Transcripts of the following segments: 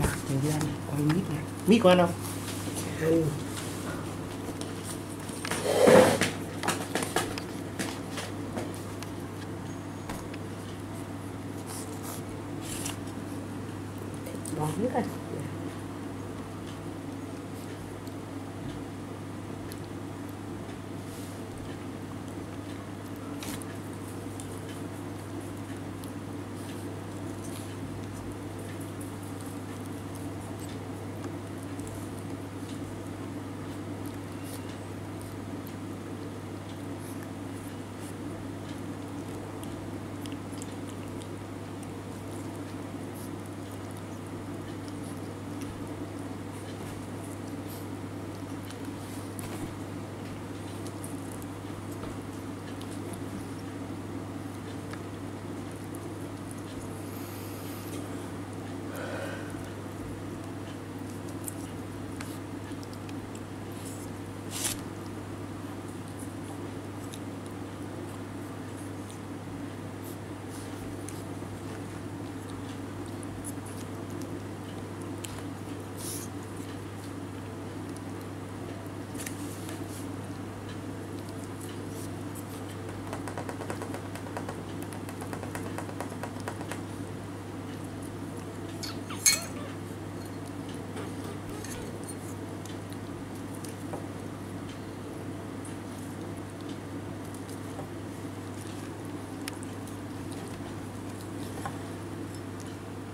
lạc thì đi ăn quay mít này mít có ăn không ăn thịt bón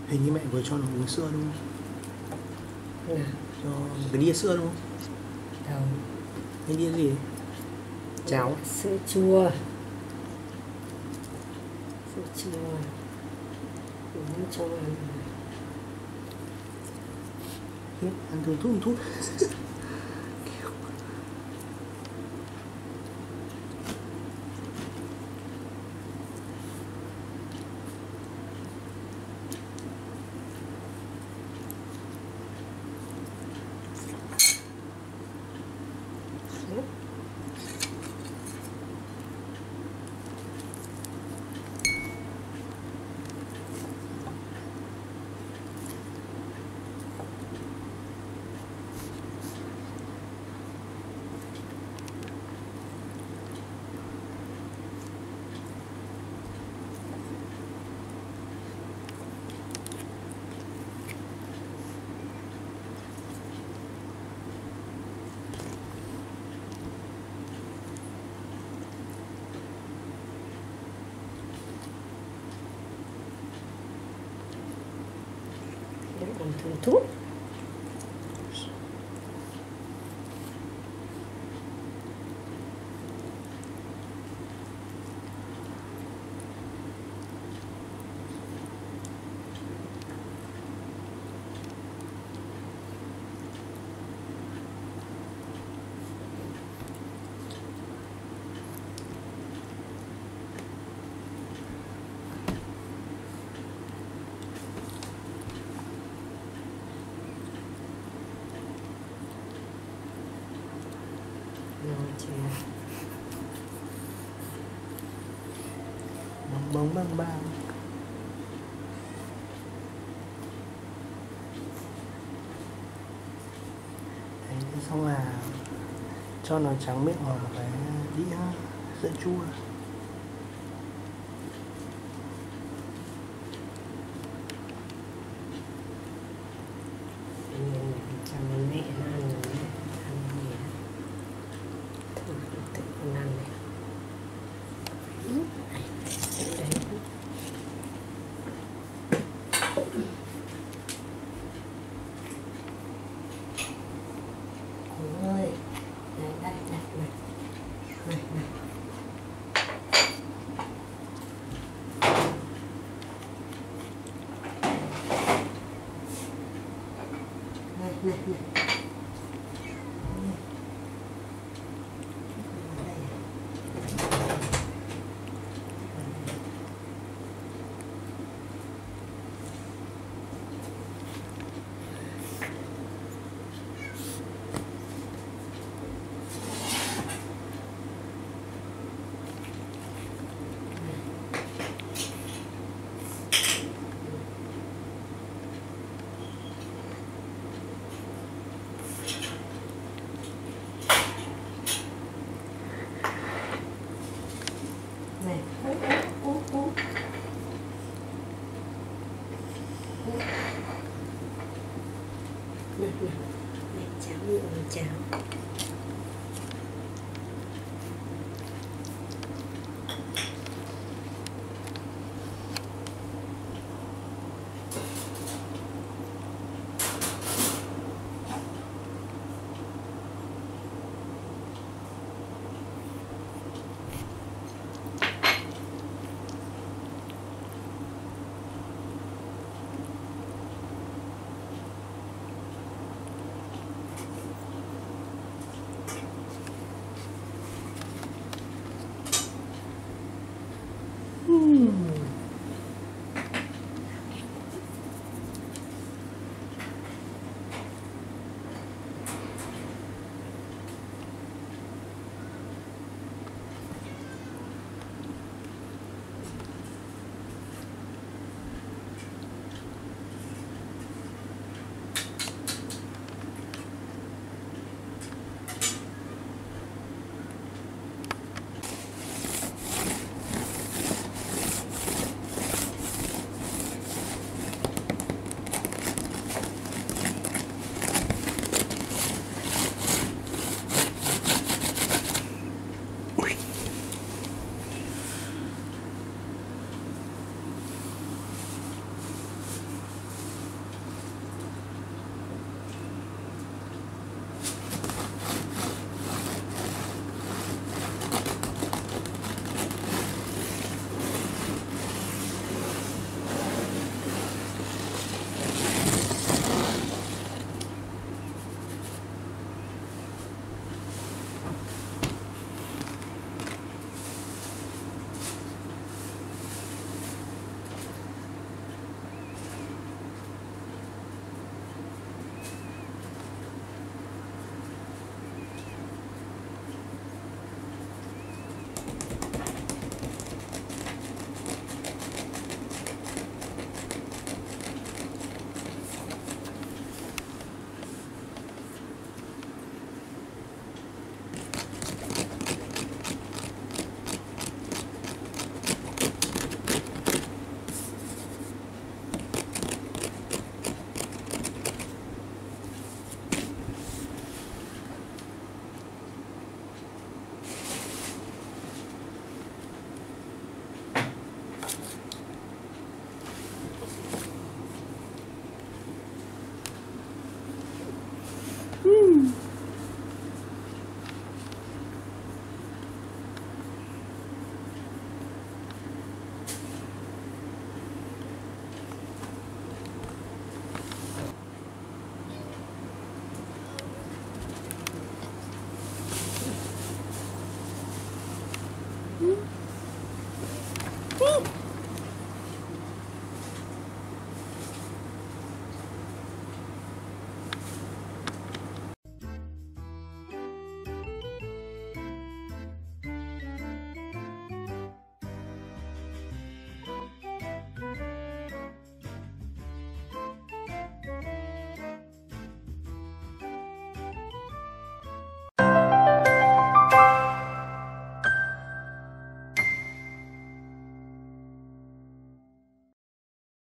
hình như mẹ vừa cho nó uống sữa đúng không? Nè cho cái đĩa sữa đúng không? Đầu cái đĩa gì? Cháo. Sữa chua. Sữa chua. Uống cho ăn. Hiếp, ăn thường thuốc thuốc photos. Bong bóng băng băng. Đấy, xong là cho nó trắng miệng vào một cái đĩa sữa chua. nè cháo ngựa cháo.